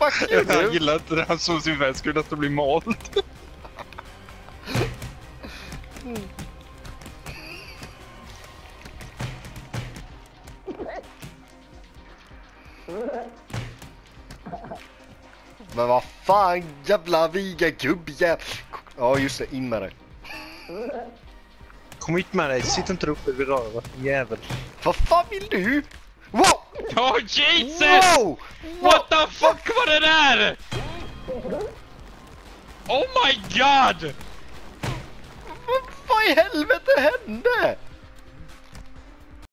Fuck you Jag gillar inte det. Han såg sin väst, ut att det blir malt. Men vad fan jävla viga gubbjävel! Ja just det, in med dig. Kom hit med dig. Sitt inte uppe vid röret, jävel. Vad fan vill du? Wow! Oh Jesus! Wow! What the fuck var det där? Oh my god! Vad fan i helvete hände?